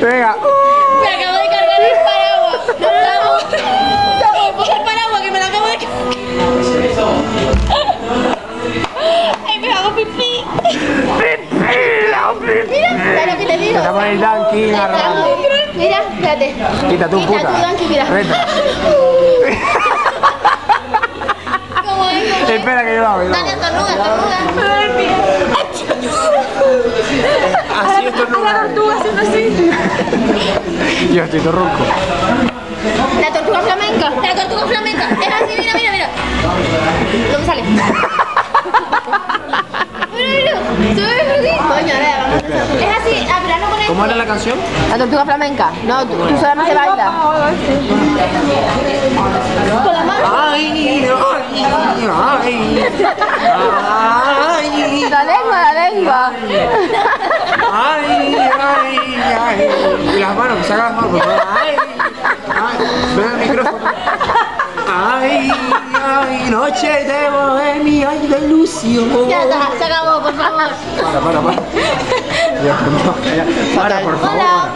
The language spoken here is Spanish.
Venga. Me acabo de cargar el paraguas. Estamos. Estamos por el paraguas que me lo acabo de cargar. Ay, me hago pipí. Mira, mira lo que te digo. Estamos en el Dunkin' agarrando. Mira, espérate. Quita Quita puta. tu Dunkin', mira. Reta. ¿Cómo es? Espera que yo lo hago. Dale, hago. estornuda, estornuda. Así esto no. La tortuga haciendo así. Yo estoy todo ronco. La tortuga flamenca. La tortuga flamenca. Es así, mira, mira, mira. No me sale. A. Es así, ah, pero no con ¿Cómo era la canción? La tortuga flamenca. No, tú, tú solamente bailas. Con la mano. Ay, ay, ay, La lengua, la lengua. ay, ay, ay. Y las manos, saca las manos, por favor. Ay, ay, ven al micrófono. Ay, ay, noche de bohemia y de ilusión. Ya está, se acabó, por favor. Para, para, para. Ya, no, ya. Para, por favor.